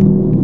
you